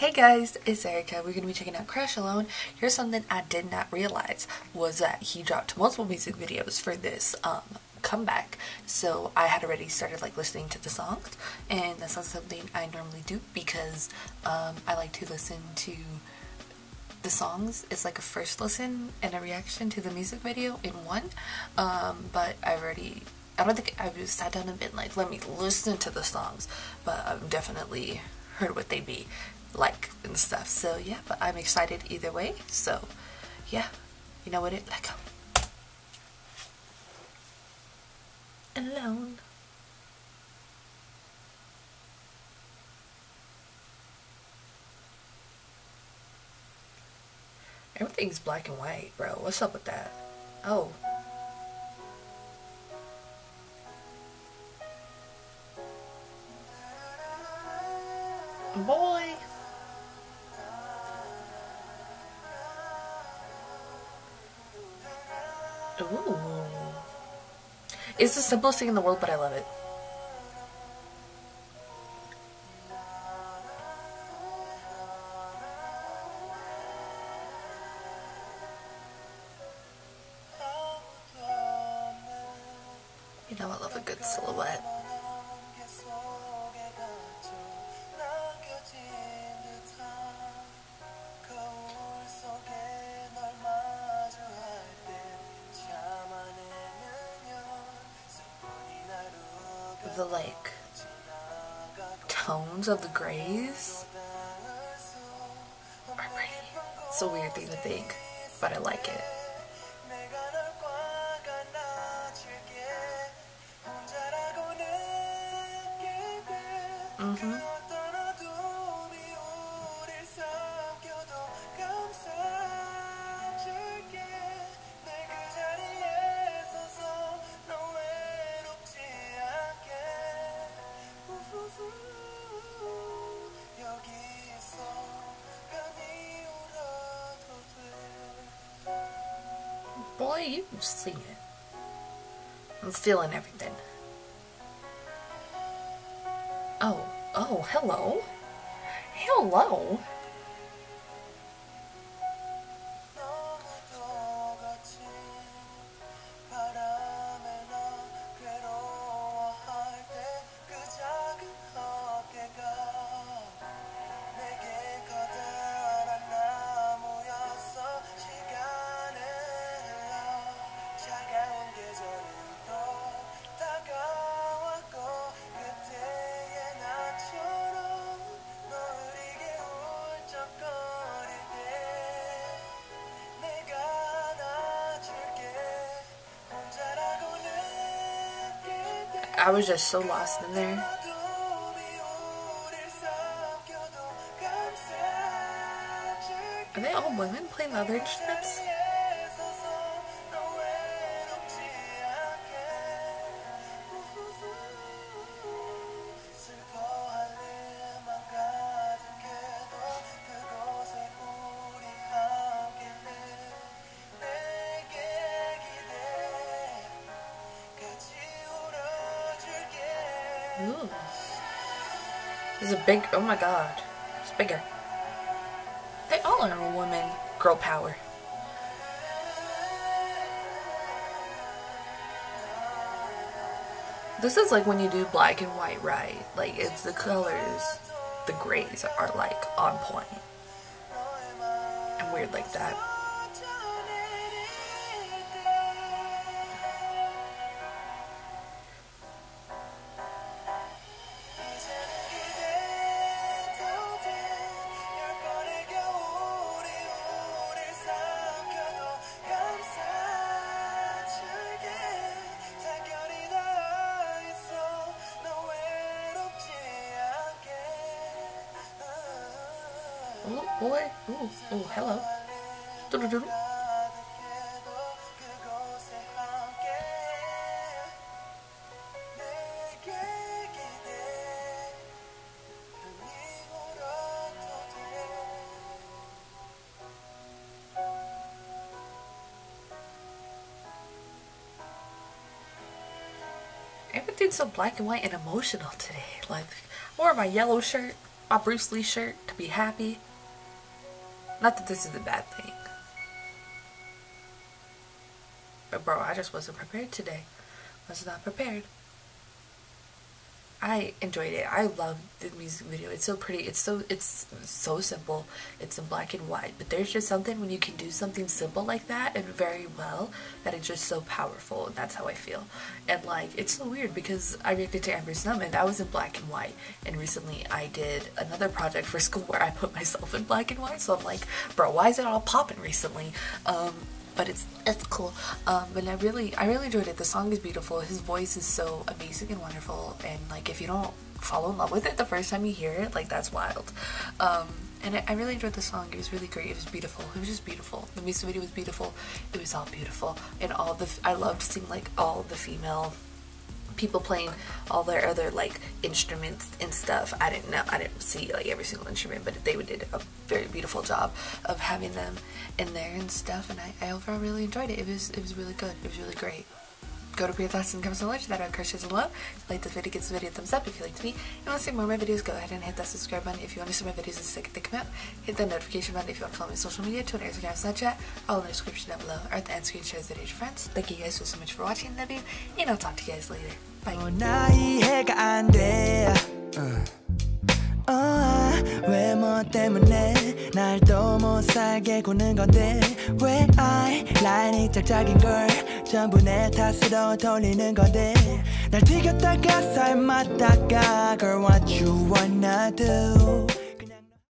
Hey guys, it's Erika. We're going to be checking out Crush Alone. Here's something I did not realize was that he dropped multiple music videos for this um, comeback. So I had already started like listening to the songs and that's not something I normally do because um, I like to listen to the songs. It's like a first listen and a reaction to the music video in one. Um, but I already I don't think I've sat down and been like, let me listen to the songs, but I've definitely heard what they be like and stuff. So yeah, but I'm excited either way. So yeah, you know what it like alone. Everything's black and white, bro. What's up with that? Oh. Boy. Ooh. It's the simplest thing in the world, but I love it. You know I love a good silhouette. The like tones of the grays are pretty. It's a weird thing to think, but I like it. Mm-hmm. Boy, you see it. I'm feeling everything. Oh, oh, hello. Hello. I was just so lost in there. Are they all women playing the other instruments? Ooh. This is a big, oh my god. It's bigger. They all are women. Girl power. This is like when you do black and white, right? Like it's the colors, the grays are like on point. And weird like that. Oh boy. Oh, oh, hello. Doodle doodle. Everything's so black and white and emotional today. Like, I wore my yellow shirt my Bruce Lee shirt to be happy. Not that this is a bad thing. But bro, I just wasn't prepared today. Was not prepared. I enjoyed it. I love the music video. It's so pretty. It's so it's so simple. It's in black and white. But there's just something when you can do something simple like that and very well that it's just so powerful. And that's how I feel. And like it's so weird because I reacted to Amber's Numb and that was in black and white. And recently I did another project for school where I put myself in black and white. So I'm like, bro, why is it all popping recently? Um but it's it's cool. Um but i really i really enjoyed it. The song is beautiful. His voice is so amazing and wonderful. And like if you don't fall in love with it the first time you hear it like that's wild. Um and I, I really enjoyed the song. It was really great. It was beautiful. It was just beautiful. The music video was beautiful. It was all beautiful. And all the i loved seeing like all the female people playing all their other like instruments and stuff. I didn't know, I didn't see like every single instrument, but they did a very beautiful job of having them in there and stuff. And I, I overall really enjoyed it. It was, it was really good. It was really great. Go to Beer Thoughts and Comments below that on crushes and love. Like this video, give this video a thumbs up if you liked me. And want to see more of my videos, go ahead and hit that subscribe button if you want to see my videos the second they come out. Hit that notification button if you want to follow me on social media, Twitter, Instagram, Snapchat, all in the description down below, or at the end screen video with your friends. Thank you guys so, so much for watching, love you, and I'll talk to you guys later. Bye. 외모 때문에 날도 못 살게 구는 건데. 왜 I 라인이 짝짝인 걸 전부 내 탓으로 돌리는 건데. 날 튀겼다가 삶았다가 Girl what you wanna do